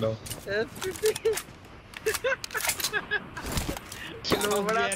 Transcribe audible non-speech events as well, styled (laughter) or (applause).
No. (laughs) That's no, we're not